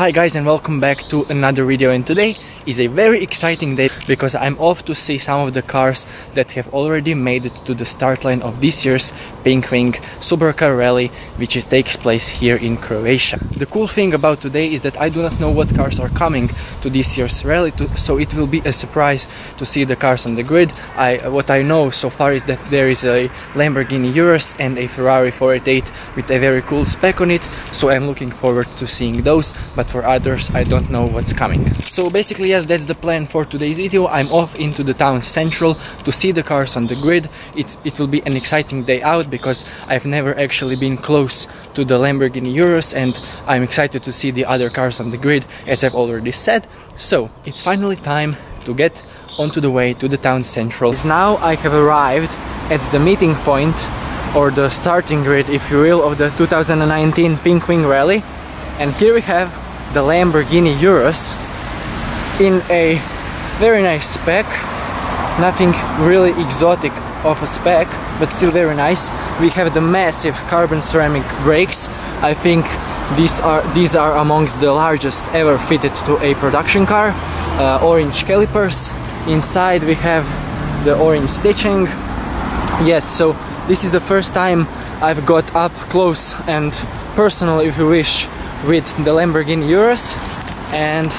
Hi guys and welcome back to another video and today is a very exciting day because I'm off to see some of the cars that have already made it to the start line of this year's Pinkwing Supercar Rally which takes place here in Croatia. The cool thing about today is that I do not know what cars are coming to this year's rally to, so it will be a surprise to see the cars on the grid. I, what I know so far is that there is a Lamborghini Urus and a Ferrari 488 with a very cool spec on it so I'm looking forward to seeing those but for others I don't know what's coming. So basically yes that's the plan for today's video. I'm off into the town central to see the cars on the grid. It's, it will be an exciting day out because I've never actually been close to the Lamborghini Urus and I'm excited to see the other cars on the grid as I've already said. So it's finally time to get onto the way to the town central. Now I have arrived at the meeting point or the starting grid if you will of the 2019 Pinkwing Rally and here we have the Lamborghini Urus in a very nice spec. Nothing really exotic of a spec but still very nice. We have the massive carbon ceramic brakes. I think these are these are amongst the largest ever fitted to a production car. Uh, orange calipers. Inside we have the orange stitching. Yes so this is the first time I've got up close and personal if you wish with the Lamborghini Urus. And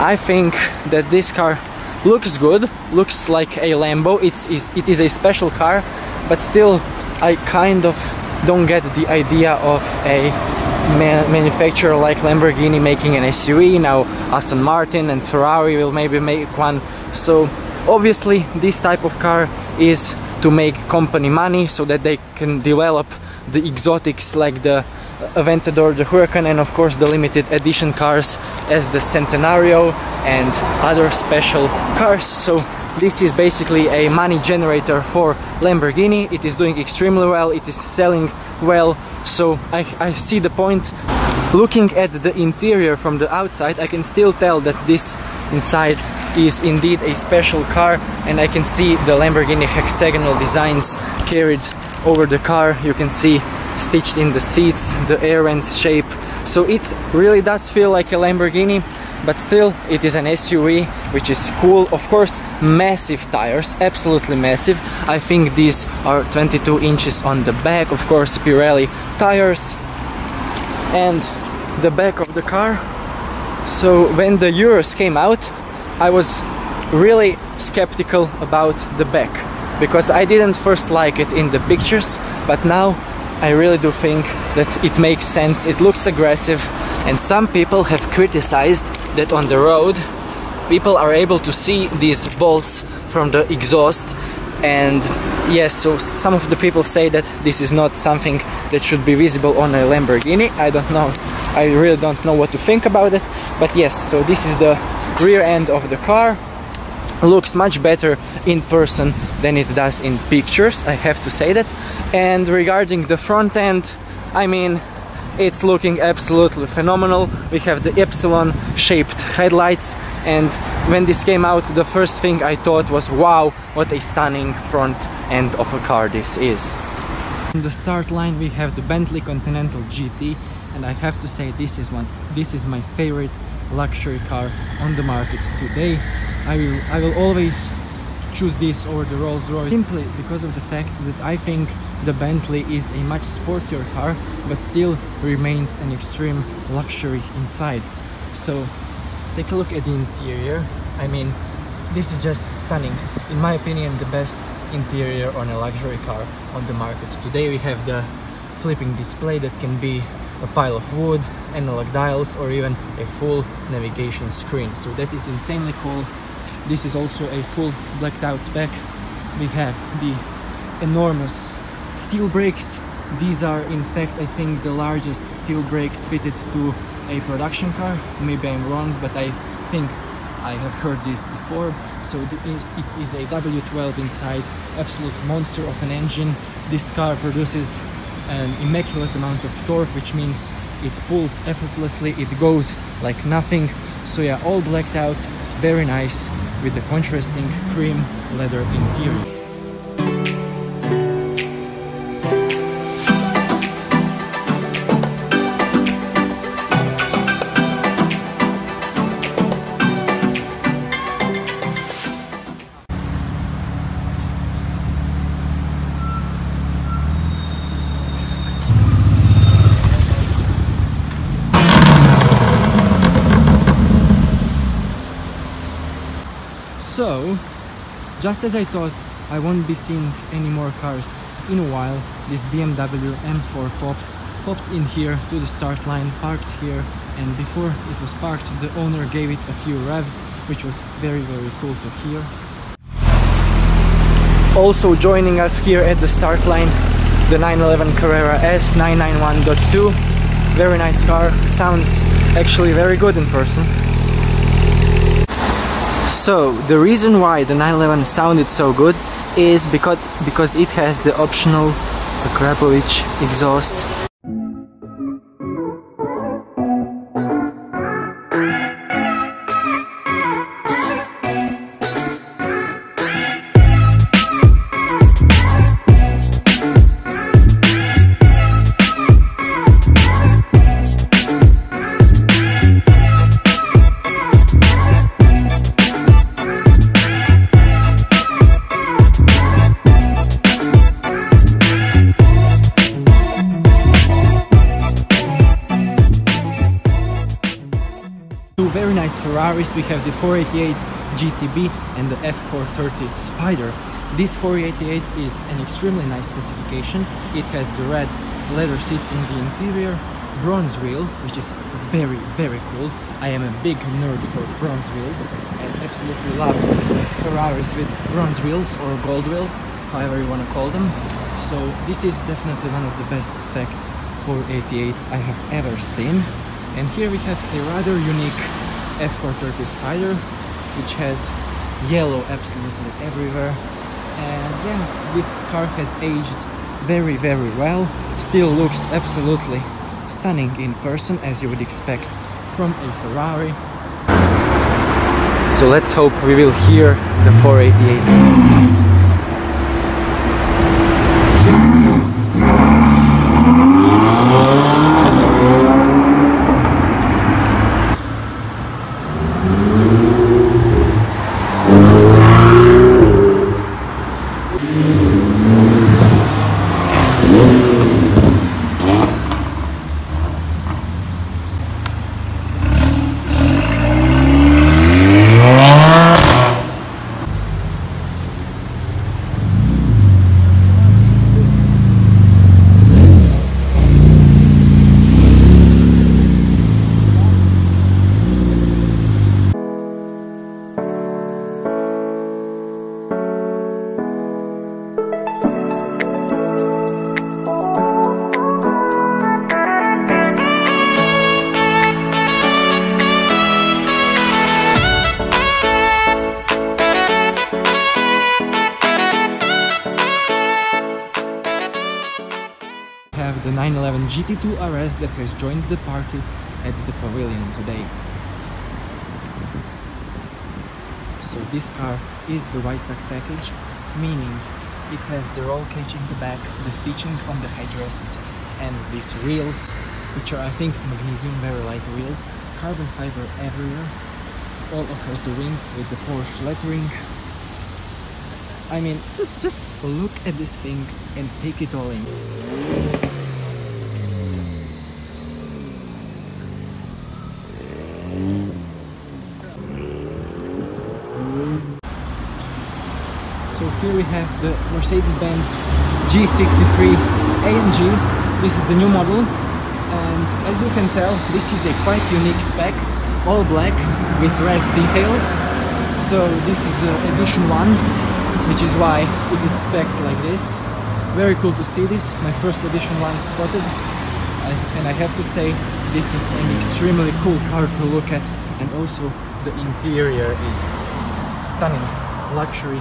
I think that this car looks good, looks like a Lambo, it's, it is a special car, but still I kind of don't get the idea of a manufacturer like Lamborghini making an SUV, now Aston Martin and Ferrari will maybe make one, so obviously this type of car is to make company money so that they can develop the exotics like the Aventador, the Huracan and of course the limited edition cars as the Centenario and other special cars. So this is basically a money generator for Lamborghini. It is doing extremely well, it is selling well, so I, I see the point. Looking at the interior from the outside, I can still tell that this inside is indeed a special car and I can see the Lamborghini hexagonal designs carried over the car. You can see stitched in the seats, the air vents shape. So it really does feel like a Lamborghini, but still it is an SUV, which is cool. Of course, massive tires, absolutely massive. I think these are 22 inches on the back, of course, Pirelli tires. And the back of the car. So when the Urus came out, I was really skeptical about the back because I didn't first like it in the pictures, but now I really do think that it makes sense, it looks aggressive, and some people have criticized that on the road people are able to see these bolts from the exhaust. And yes so some of the people say that this is not something that should be visible on a Lamborghini. I don't know. I really don't know what to think about it. But yes so this is the rear end of the car looks much better in person than it does in pictures I have to say that. And regarding the front end I mean it's looking absolutely phenomenal. We have the epsilon shaped headlights and when this came out the first thing I thought was wow what a stunning front end of a car this is. On the start line we have the Bentley Continental GT and I have to say this is one this is my favorite luxury car on the market today. I will, I will always choose this over the Rolls-Royce simply because of the fact that I think the Bentley is a much sportier car but still remains an extreme luxury inside. So take a look at the interior. I mean this is just stunning. In my opinion the best interior on a luxury car on the market. Today we have the flipping display that can be a pile of wood analog dials or even a full navigation screen. So that is insanely cool. This is also a full blacked out spec. We have the enormous steel brakes. These are in fact I think the largest steel brakes fitted to a production car. Maybe I'm wrong but I think I have heard this before. So it is a W12 inside absolute monster of an engine. This car produces an immaculate amount of torque which means it pulls effortlessly it goes like nothing so yeah all blacked out very nice with the contrasting cream leather interior. Just as I thought I won't be seeing any more cars in a while, this BMW M4 popped, popped in here to the start line, parked here, and before it was parked, the owner gave it a few revs, which was very, very cool to hear. Also joining us here at the start line, the 911 Carrera S 991.2. Very nice car, sounds actually very good in person. So the reason why the 911 sounded so good is because because it has the optional Akrapovic exhaust nice We have the 488 GTB and the F430 Spider. This 488 is an extremely nice specification. It has the red leather seats in the interior, bronze wheels, which is very, very cool. I am a big nerd for bronze wheels and absolutely love Ferraris with bronze wheels or gold wheels, however you want to call them. So this is definitely one of the best spec 488s I have ever seen. And here we have a rather unique F430 Spider which has yellow absolutely everywhere. And yeah this car has aged very very well. Still looks absolutely stunning in person as you would expect from a Ferrari. So let's hope we will hear the 488 911 GT2 RS that has joined the party at the pavilion today. So this car is the Weissach package, meaning it has the roll cage in the back, the stitching on the headrests and these wheels, which are I think magnesium very light wheels, carbon fiber everywhere, all across the wing with the Porsche lettering. I mean, just just look at this thing and take it all in. So here we have the Mercedes-Benz G63 AMG. This is the new model and as you can tell this is a quite unique spec, all black with red details. So this is the edition 1 which is why it is spec like this. Very cool to see this, my first edition one spotted I, and I have to say this is an extremely cool car to look at and also the interior is stunning luxury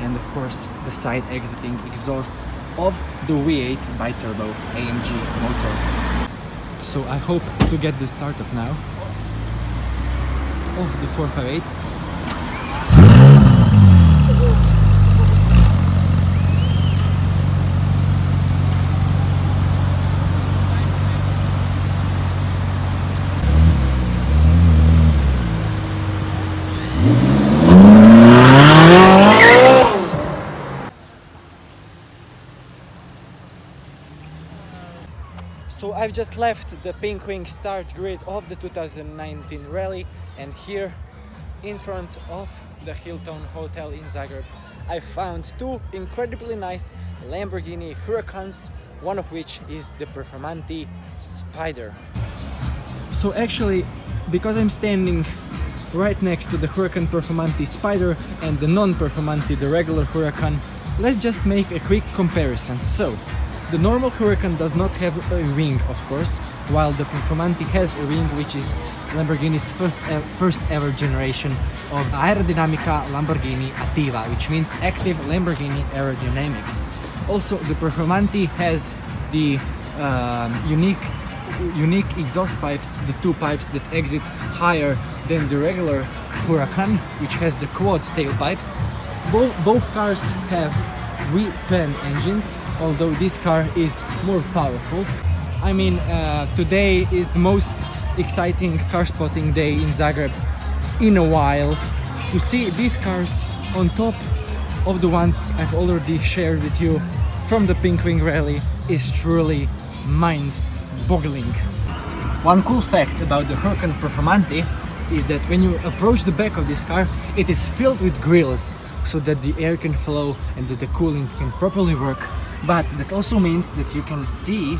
and of course the side exiting exhausts of the V8 biturbo AMG motor. So I hope to get the startup now of the 458 So I've just left the Pink Wing start grid of the 2019 rally and here in front of the Hilton Hotel in Zagreb, I found two incredibly nice Lamborghini Huracans, one of which is the Performante Spider. So actually, because I'm standing right next to the Huracan Performante Spider and the non-Performante, the regular Huracan, let's just make a quick comparison. So, the normal Huracan does not have a wing, of course, while the Performante has a wing, which is Lamborghini's first, uh, first ever generation of Aerodinamica Lamborghini Attiva, which means active Lamborghini aerodynamics. Also, the Performante has the um, unique unique exhaust pipes, the two pipes that exit higher than the regular Huracan, which has the quad tailpipes. Both, both cars have V10 engines, although this car is more powerful. I mean, uh, today is the most exciting car spotting day in Zagreb in a while. To see these cars on top of the ones I've already shared with you from the Pinkwing Rally is truly mind-boggling. One cool fact about the Huracan Performante is that when you approach the back of this car, it is filled with grills so that the air can flow and that the cooling can properly work. But that also means that you can see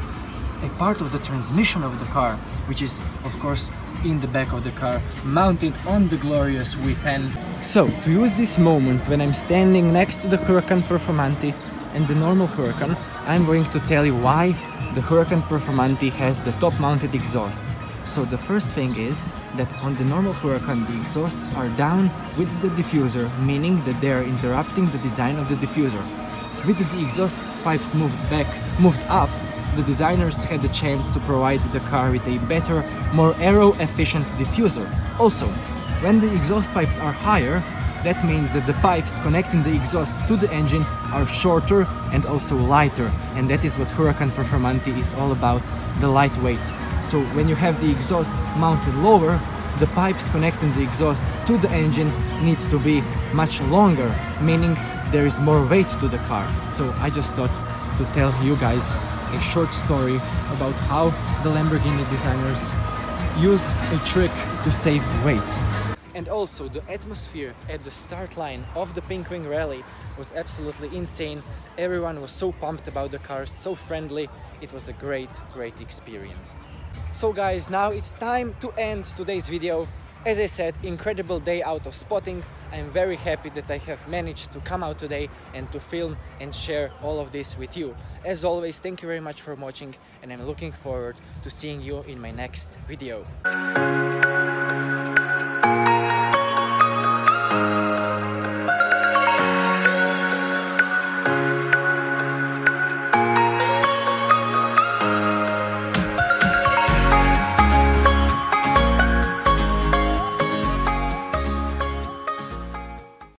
a part of the transmission of the car, which is of course in the back of the car, mounted on the glorious V10. So, to use this moment when I'm standing next to the Huracan Performante and the normal Huracan, I'm going to tell you why the Huracan Performante has the top-mounted exhausts. So the first thing is that on the normal Huracan the exhausts are down with the diffuser, meaning that they are interrupting the design of the diffuser. With the exhaust pipes moved back, moved up, the designers had the chance to provide the car with a better, more aero-efficient diffuser. Also, when the exhaust pipes are higher, that means that the pipes connecting the exhaust to the engine are shorter and also lighter and that is what Huracan Performante is all about, the lightweight. So when you have the exhaust mounted lower, the pipes connecting the exhaust to the engine need to be much longer, meaning there is more weight to the car. So I just thought to tell you guys a short story about how the Lamborghini designers use a trick to save weight. And also the atmosphere at the start line of the Pinkwing Rally was absolutely insane. Everyone was so pumped about the cars, so friendly. It was a great, great experience. So guys, now it's time to end today's video. As I said, incredible day out of spotting. I'm very happy that I have managed to come out today and to film and share all of this with you. As always, thank you very much for watching and I'm looking forward to seeing you in my next video.